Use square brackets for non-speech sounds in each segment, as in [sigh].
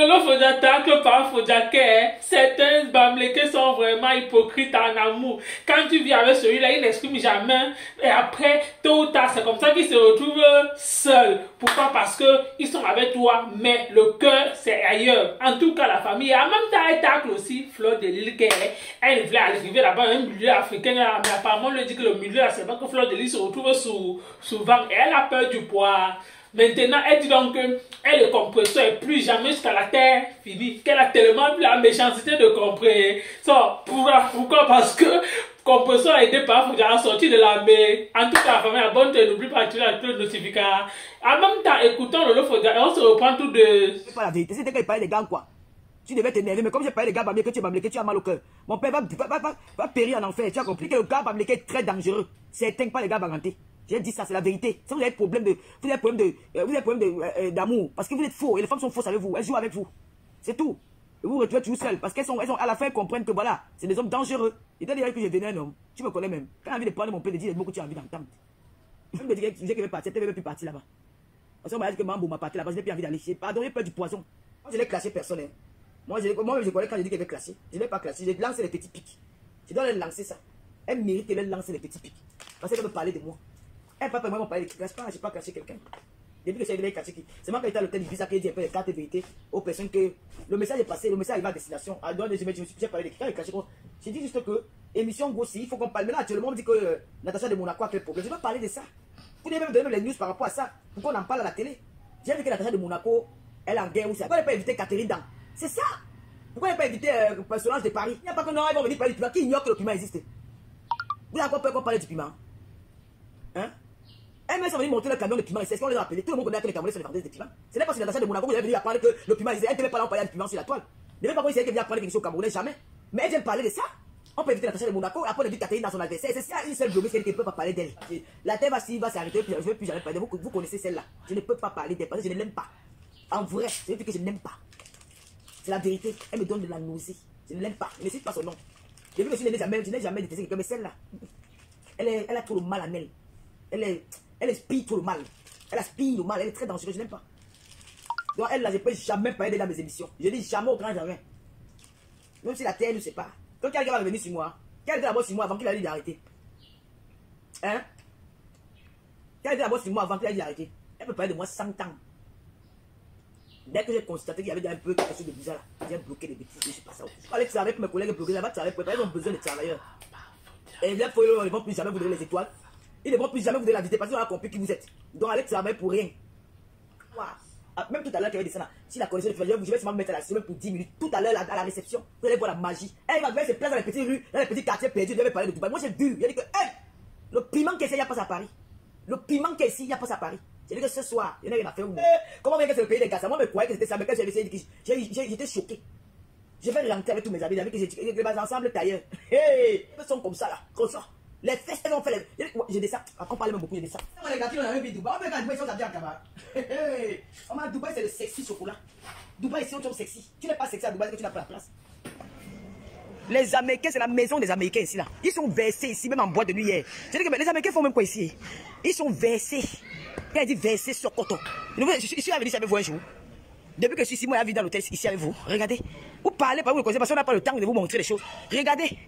Lolo Fodjatacle par Fodjaké, certains Bamlékés sont vraiment hypocrites en amour. Quand tu vis avec celui-là, il n'exprime jamais. Et après, tôt ou tard, c'est comme ça qu'ils se retrouvent seuls. Pourquoi? Parce que ils sont avec toi, mais le cœur, c'est ailleurs. En tout cas, la famille. En même temps, elle tacle aussi Fleur de l'île elle voulait arriver là-bas, un milieu africain. Mais apparemment, on lui dit que le milieu, c'est pas que Fleur de l'île se retrouve souvent. Et elle a peur du poids. Maintenant, elle dit donc que elle, le compresseur est plus jamais jusqu'à la terre finie, qu'elle a tellement vu la méchanceté de comprendre. So, pourquoi, Parce que compresseur a été par Fouja sorti de la mer. En tout cas, la famille abonne, n'oublie pas de la cloche notification. En même temps, écoutons le Fouja et on se reprend tout de. C'est pas la vérité, c'était qu'il parlait des gars quoi. Tu devais t'énerver, mais comme j'ai parlé des gars que tu que tu as mal au cœur. Mon père va, va, périr en enfer. Tu as compris que le gars est très dangereux. C'est pas les gars bagantés. J'ai dit ça, c'est la vérité. Si vous avez problème de, vous avez problème de, euh, vous avez euh, euh, d'amour, parce que vous êtes faux et les femmes sont fausses avec vous, elles jouent avec vous. C'est tout. Et vous vous retrouvez tout seul parce qu'elles sont, elles sont à la fin elles comprennent que voilà, c'est des hommes dangereux. Il t'a dit que j'ai donné un homme. Tu me connais même. Quand j'ai envie de prendre mon père, de dire les mots que tu as envie d'entendre. Je me disais que je vais partir, tu ne veux plus partir là-bas. Parce qu'on m'a dit que Mambo m'a parti là-bas, je n'ai plus envie d'aller. Pardon, j'ai peur du poison. Moi, je l'ai classé personne. Hein. Moi, je, je connais quand je dis qu'elle est classée. Je ne l'ai pas classé. J'ai lancé les petits pics. Je dois leur lancer ça. Elle mérite de leur lancer les petits pics. Parce qu'elle veut parler de moi. Un papa, moi, mon père, je pas, pas caché quelqu'un. Depuis que j'ai venu cacher qui? C'est moi qui étais à l'hôtel Ibiza qui a dit un peu les de vérité aux personnes que le message est passé, le message arrive à destination. À je me suis parlé de quelqu'un, caché quoi? J'ai dit juste que émission grossie, il faut qu'on parle. Mais là, actuellement, on me dit que euh, Natacha de Monaco a quel problème. Je vais parler de ça. Vous devez même donner les news par rapport à ça. Pourquoi on en parle à la télé J'ai vu que Natacha de Monaco, elle est en guerre aussi. Pourquoi elle n'a pas invité Catherine Dan C'est ça. Pourquoi elle n'a pas invité euh, le personnage de Paris? Il n'y a pas que non, ils vont venir parler du piment. Qui ignore que le piment existe? Vous avez pas peur qu'on parle du piment elles sont venues montrer le camion de piment. C'est ce qu'on les a appelés? Tout le monde connaît que les Camerounais sont les vendeurs de piment. Ce n'est pas sur la de Monaco que vous avez venu apprendre que le piment. Elle ne devait pas là, on parlait de piment sur la toile. Ne devait pas voir qu'elle vient apprendre quelque chose au Camerounais, jamais. Mais elle vient parler de ça. On peut éviter la de Monaco, après on évite Catherine dans son adversaire. C'est ça une seule blogueuse qui ne peut pas parler d'elle. La terre va, va s'arrêter, je ne veux plus jamais parler. Vous, vous connaissez celle-là. Je ne peux pas parler d'elle parce que je ne l'aime pas. En vrai, c'est que je ne l'aime pas. C'est la vérité. Elle me donne de la nausée. Je ne l'aime pas. Je ne cite pas son nom. J'ai vu que je n'ai jamais, jamais détesté quelqu'un, mais celle-là, elle, elle a trop le mal en elle. Elle est, elle aspire tout le mal. Elle aspire le mal. Elle est très dangereuse. Je n'aime pas. Donc elle, là, je ne peux jamais parler dans mes émissions. Je dis jamais au grand jamais. Même si la terre ne sait pas. Quand quelqu'un va revenir sur moi, quelqu'un d'abord sur moi avant qu'il ait dit d'arrêter. Hein? Quelqu'un d'abord sur moi avant qu'il ait dit d'arrêter. Elle peut parler de moi 100 ans. Dès que j'ai constaté qu'il y avait un peu quelque chose de bizarre, j'ai bloqué les bêtises. Je sais pas ça. Je parlais de avec mes collègues bloqués là-bas, ils ont besoin de travailleurs. Et là, ils ne vont plus jamais vous donner les étoiles. Ils ne vont plus jamais vous donner la visite parce qu'ils ont compris qui vous êtes. Donc allez travailler pour rien. Ah, même tout à l'heure, qui ça là, si la connexion de je vais seulement mettre la semaine pour 10 minutes. Tout à l'heure, à la réception, vous allez voir la magie. Elle va venir se placer dans les petites rues, dans les petits quartiers perdus. Je vais parler de Dubaï. Moi, j'ai vu. Il a dit que, hey, le piment qui est ici, il n'y a pas à Paris. Le piment qui est ici, il n'y a pas à Paris. J'ai dit que ce soir, il n'y a rien à faire. comment bien que c'est le pays des gars Moi, je croyais que c'était ça, mais quand j'ai essayé, j'étais choqué. Je vais rentrer avec tous mes amis, amis que j'ai ensemble tailleurs. Hey, [laughs] ils sont comme ça là, comme ça. Les fesses, elles ont fait les. J'ai des ça. On parle même beaucoup, j'ai des ça. Les gars qui ont vu Dubaï. On va Dubaï, sont. On Dubaï, c'est le sexy chocolat. Dubaï, ici, on est sexy. Tu n'es pas sexy à Dubaï, que tu n'as pas la place. Les Américains, c'est la maison des Américains ici là. Ils sont versés ici, même en boîte de nuit hier. Dis que les Américains font même quoi ici? Ils sont versés. Quand il dit versés sur coton. Je suis venu ici avec vous un jour. Depuis que je suis ici, moi, je vis dans l'hôtel ici avec vous. Regardez. Vous parlez pas, vous le connaissez parce qu'on n'a pas le temps de vous montrer les choses. Regardez.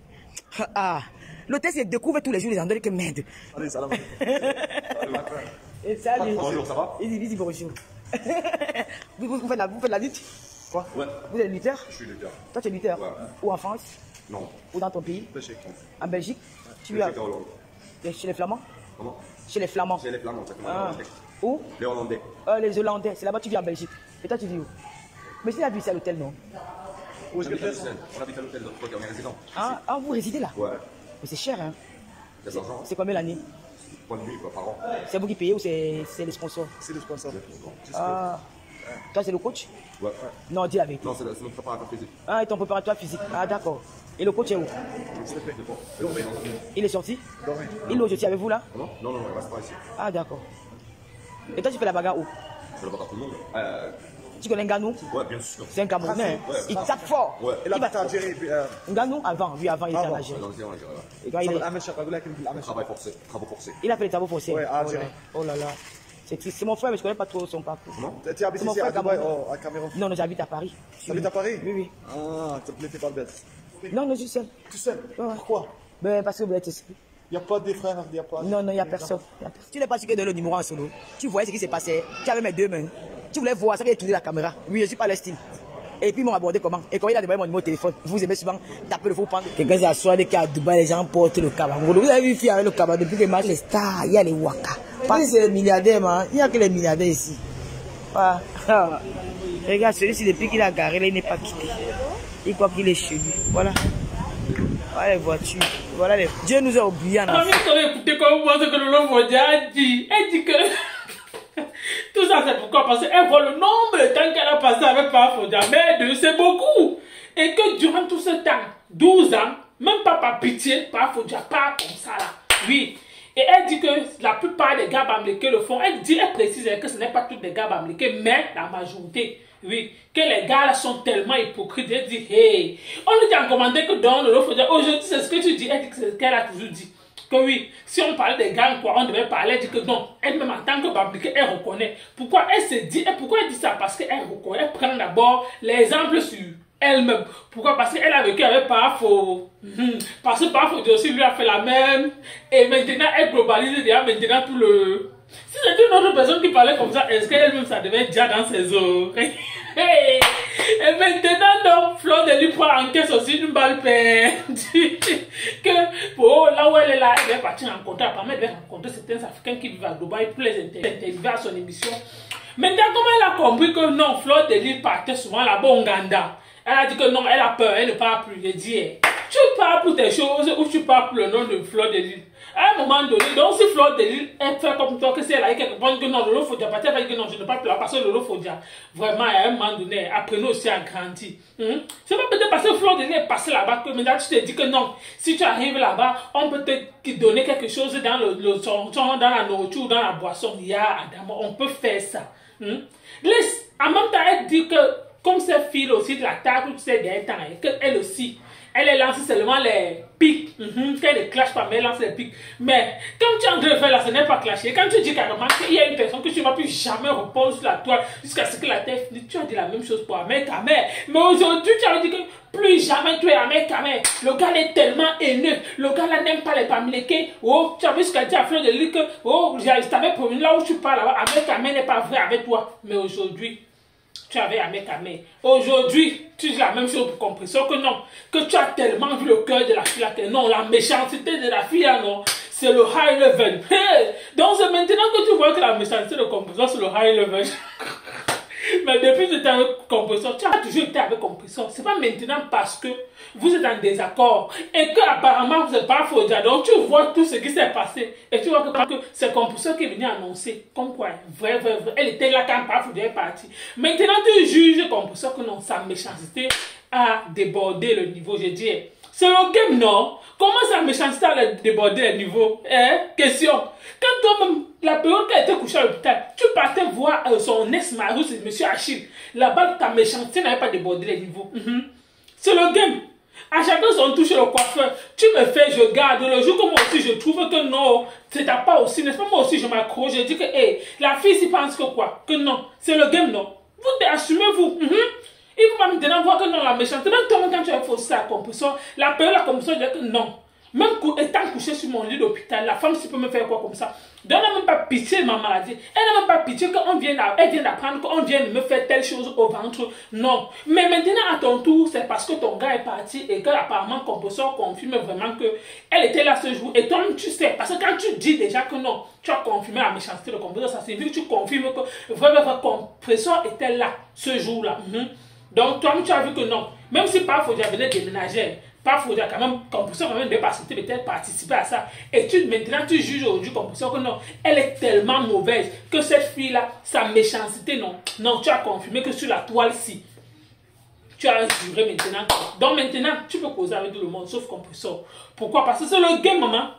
Ah. L'hôtel se découvre tous les jours les endroits que merde. Allez, salam. [laughs] Et salut. Bonjour, ça va Il dit, il dit bonjour. vous, vous, faites la, vous faites la lutte Quoi? Ouais. Vous êtes lutteur? Je suis lutteur. Toi, tu es lutteur Ouais. Ou en France? Non. Ou dans ton pays Belgique. En Belgique? Tu es Hollande. chez les Flamands? Comment? Chez les Flamands. J'ai les Flamands, exactement. Ah. Où? Les Hollandais. Euh, Les Hollandais. C'est là-bas que tu vis en Belgique. Et toi, tu vis où? Mais ici à l'hôtel, non? Où est-ce que tu es On habite à l'hôtel, l'autre côté, on est résident. ah, ah, vous résidez là? Ouais. Mais c'est cher, hein Il y a 500. C'est combien l'année? Point de vue, quoi, par an. C'est vous qui payez ou c'est c'est les sponsors? C'est le sponsor. Ah. Toi, c'est le coach? Ouais. Non, dis la vérité. Non, c'est notre préparateur physique. Ah, et ton préparatoire physique. Ah, d'accord. Et le coach est où? Il est sorti? Il loge aussi avec vous là? Non, non, non, il reste pas ici. Ah, d'accord. Et toi, tu fais la bagarre où? Je le vois pas tout le monde. Tu connais Nganou Oui, bien sûr. C'est un Camerounais. Ah, ouais, il tape fort. Ouais. Et là, il va Algérie. Euh... Nganou, avant, lui, avant, il était en Algérie. Il est. Travail forcé, travaux forcés. Il a fait les travaux forcés. Ouais, ah, oh Algérie. Oh là là. C'est mon frère, mais je ne connais pas trop son parcours. Non Tu habites ici à Dubaï, oh, à Cameroun Non, non, j'habite à Paris. Tu habites à Paris? Oui, oui. Ah, tu n'es pas bête. Non, non, je suis seul. Tout seul? Pourquoi? Ben, Parce que vous êtes ici. Il n'y a pas de frères, il n'y a pas. Non, non, il n'y a personne. Tu n'es pas sûr que de l'eau du en solo. Tu voyais ce qui s'est passé. Tu avais mes deux mains. Tu voulais voir ça qui est tourné la caméra. Oui, je suis pas le style. Et puis ils m'ont abordé comment? Et quand il a demandé mon numéro de téléphone, vous aimez souvent taper le faux prendre. Quelqu'un s'est assis dès qu'à Dubaï, les gens portent le cabangolo. Vous avez vu une fille avec le cabas depuis que match les stars, il y a les waka. Pas que c'est les milliardaires, man. Il n'y a que les milliardaires ici. Ah, [laughs] ah. Regarde, celui-ci, depuis qu'il a garé, là, il n'est pas quitté. Il croit qu'il est chez lui. Voilà. Voilà les voitures. Voilà les... Dieu nous a oubliés en comment ce que le a dit. Elle dit que ça c'est pourquoi? Parce qu'elle voit le nombre de temps qu'elle a passé avec Papa Fodia. Mais c'est beaucoup. Et que durant tout ce temps, 12 ans, même pas par pitié, Papa Fodia pas comme ça là. Oui. Et elle dit que la plupart des gars bamlékés le font. Elle dit, elle précise que ce n'est pas tous des gars bamlékés, mais la majorité. Oui, que les gars sont tellement hypocrites. Elle dit, hey, on lui a commandé que dans le Fodia, aujourd'hui c'est ce que tu dis. Elle dit que c'est ce qu'elle a toujours dit que oui, si on parlait des gars, quoi, on devait parler, dit que non, elle-même en tant que bablique, elle reconnaît. Pourquoi elle se dit, et pourquoi elle dit ça? Parce qu'elle reconnaît, elle d'abord l'exemple sur elle-même. Pourquoi? Parce qu'elle a vécu avec Parfo. Mhm. Parce que Parfo aussi lui a fait la même. Et maintenant, elle globalise déjà maintenant tout le. Si c'était une autre personne qui parlait comme ça, est-ce qu'elle-même ça devait être déjà dans ses oreilles! [laughs] Et maintenant, donc, Fleur de lui prend en caisse aussi une balle perdue. que, pour là où elle est là, elle va partir rencontrer, apparemment, elle va rencontrer certains Africains qui vivent à Dubaï pour les inter- interviewer à son émission. Maintenant, comment elle a compris que non, Fleur de l'île partait souvent là-bas au Ouganda Elle a dit que non, elle a peur, elle ne parle plus. Elle dit, eh, tu parles pour tes choses ou tu parles pour le nom de Fleur de l'île à un moment donné, donc si Fleur de l'île elle fait comme toi, que si elle a quelque chose, que non, Lolo Fodia, peut-être que non, je ne parle là, parce que Lolo Fodia, vraiment, à un moment donné, nous aussi a grandi. Hum? C'est pas peut-être parce que Fleur de l'île est passée là-bas que maintenant tu te dis que non, si tu arrives là-bas, on peut te donner quelque chose dans le, le son, dans la nourriture, dans la boisson. Il y a Adamo, on peut faire ça. Hum? Laisse, en même temps, elle dit que comme ces filles aussi de la table, tu sais, des temps, qu'elle aussi, elle est lancée seulement les pics. Mhm, Qu'elle ne clash pas, mais elle lance les pics. Mais quand tu es en train de faire là, ce n'est pas clashé. Quand tu dis carrément qu'il y a une personne que tu ne vas plus jamais reposer sur la toile jusqu'à ce que la tête finisse, tu as dit la même chose pour Ahmed Kamer. Mais aujourd'hui, tu as dit que plus jamais tu es Ahmed Kamer. Le gars est tellement haineux. Le gars là n'aime pas les pamléqués. Oh, tu as vu ce qu'a dit à Fleur de Lille que, oh, je t'avais promis là où tu parles là-bas, n'est pas vrai avec toi. Mais aujourd'hui, tu avais Ahmed Kamé. Aujourd'hui, tu dis la même chose pour compresseur que non. Que tu as tellement vu le cœur de la fille là non, la méchanceté de la fille là non. C'est le high level. Donc c'est maintenant que tu vois que la méchanceté de compresseur c'est le high level. Mais depuis que tu avec compresseur, tu as toujours été avec compresseur. C'est pas maintenant parce que vous êtes en désaccord et que apparemment vous n'êtes pas faux. Donc tu vois tout ce qui s'est passé et tu vois que, que c'est compresseur qui est venu annoncer comme quoi, vrai, vrai, vrai. Elle était là quand Parfois est parti. Maintenant tu juges compresseur que non, sa méchanceté a débordé le niveau. Je dis, c'est le game, non? Comment sa méchanceté a débordé le niveau? Hein? Question. Quand toi-même, la période qu'elle était couchée à l'hôpital, tu partais voir euh, son ex-mari, c'est M. Achille. Là-bas, ta méchanceté n'avait pas débordé les niveaux. Mm -hmm. C'est le game. À chacun son touche le coiffeur. Tu me fais, je garde. Le jour que moi aussi, je trouve que non, c'est ta part aussi. N'est-ce pas? Moi aussi, je m'accroche. Je dis que, hé, la fille s'y pense que quoi? Que non. C'est le game, non. Vous assumez-vous. Mm -hmm. Il faut pas maintenant voir que non, la méchanceté. Même toi, quand tu as faussé la compression, la période, la compression, je que non. Même étant couché sur mon lit d'hôpital, la femme, si peut me faire quoi comme ça? Elle n'a même pas pitié de ma maladie. Elle n'a même pas pitié qu'on vienne, elle vient d'apprendre qu'on vienne me faire telle chose au ventre. Non. Mais maintenant, à ton tour, c'est parce que ton gars est parti et que apparemment, compresseur confirme vraiment que elle était là ce jour. Et toi, tu sais, parce que quand tu dis déjà que non, tu as confirmé la méchanceté de compresseur, ça signifie que tu confirmes que vraiment, compresseur était là ce jour-là. -hmm. Donc, toi, tu as vu que non. Même si parfois, j'avais déménagé, Parfois, quand même, compresseur quand même de participer, peut-être participer à ça. Et tu, maintenant, tu juges aujourd'hui compresseur que non, elle est tellement mauvaise que cette fille-là, sa méchanceté, non. Non, tu as confirmé que sur la toile-ci, tu as juré maintenant. Donc maintenant, tu peux causer avec tout le monde, sauf compresseur. Pourquoi? Parce que c'est le game, maman.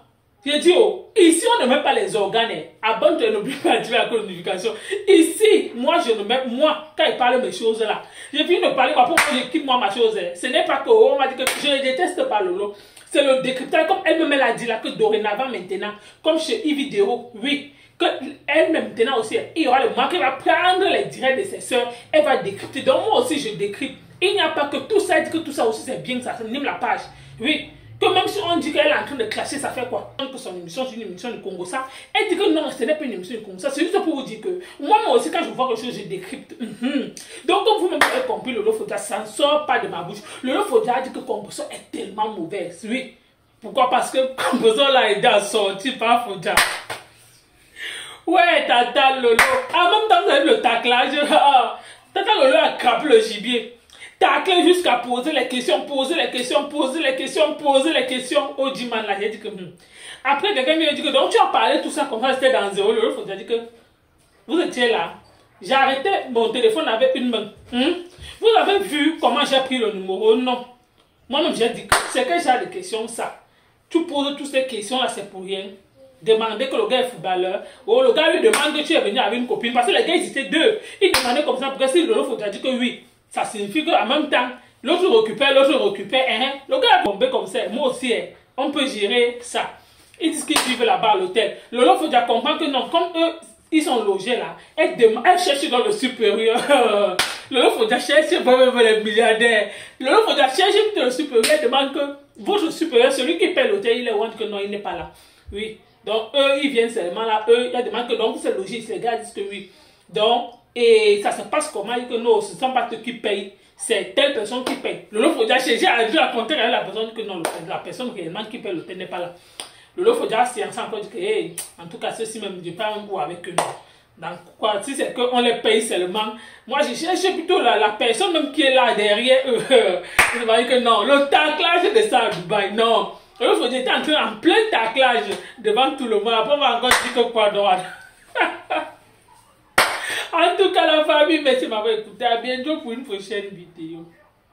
J'ai dit, oh, ici on ne met pas les organes. Abonne-toi et n'oublie pas d'activer la notification. Ici, moi je ne mets, moi, quand il parle mes choses là, j'ai fini de parler, que je quitte moi ma chose. Ce n'est pas que, oh, on m'a dit que je ne déteste pas Lolo. C'est le décryptage, comme elle me l'a dit là, que dorénavant maintenant, comme chez e-vidéo, oui, que qu'elle maintenant aussi, il y aura le moment qu'elle va prendre les directs de ses soeurs, elle va décrypter. Donc moi aussi, je décrypte. Il n'y a pas que tout ça, elle dit que tout ça aussi c'est bien, ça anime la page. Oui. Que même si on dit qu'elle est en train de clasher, ça fait quoi? Que son émission, c'est une émission du Congo, ça. Elle dit que non, ce n'est pas une émission du Congo, ça. C'est juste pour vous dire que moi, moi aussi, quand je vois quelque chose, je décrypte. Mhm. Donc, comme vous-même avez compris, Lolo Fodia, ça ne sort pas de ma bouche. Lolo Fodia dit que Comboso est tellement mauvaise. Oui. Pourquoi? Parce que Comboso l'a aidé à sortir par Fodia. Ouais, Tata Lolo. En même temps, vous avez le taclage. Ah, tata Lolo a crappé le gibier. Taclé jusqu'à poser les questions, poser les questions, poser les questions, poser les questions au diman là. J'ai dit que. Hmm. Après, quelqu'un lui a dit que donc tu as parlé tout ça comme ça, c'était dans zéro. Lolo faut dire que vous étiez là. J'ai arrêté mon téléphone avec une main. Hmm? Vous avez vu comment j'ai pris le numéro? Non. Moi-même, j'ai dit que c'est que j'ai des questions, ça. Tu poses toutes ces questions-là, c'est pour rien demander que le gars est footballeur, ou le gars lui demande que tu es venu avec une copine, parce que les gars ils étaient deux. Ils demandaient comme ça, que si le faut dire que oui, ça signifie qu'en même temps, l'autre récupère, l'autre récupère, hein, le gars est tombé comme ça, moi aussi, hein, on peut gérer ça. Ils disent qu'ils vivent là-bas à l'hôtel. Le lot faut déjà comprendre que non, comme eux, ils sont logés là, elle, elle cherche dans le supérieur. [laughs] le lot faut déjà chercher pour les milliardaires. Le lot faut déjà chercher dans le supérieur, elle demande que votre supérieur, celui qui paie l'hôtel, il est loin que non, il n'est pas là. Oui. Donc, eux, ils viennent seulement là. Eux, ils demandent que donc c'est logique. Les gars disent que oui. Donc, et ça se passe comment? Que non, ce ne sont pas eux qui payent. C'est telle personne qui paye. Le dire, j'ai dû raconter à la personne que non, la personne réellement qui paye l'hôtel n'est pas là. Le dire, c'est encore dit que, hey, en tout cas, ceux-ci même, je pas un goût avec eux. Donc, quoi, si c'est qu'on les paye seulement, moi, je cherche plutôt la, la personne même qui est là derrière eux. [laughs] Je me dis que non, le taclage de ça à Dubaï, non. Il faut j'étais en train en plein taclage devant tout le monde. Après, on va encore dire que quoi droit. [laughs] en tout cas, la famille, merci de m'avoir écouté. À bientôt pour une prochaine vidéo.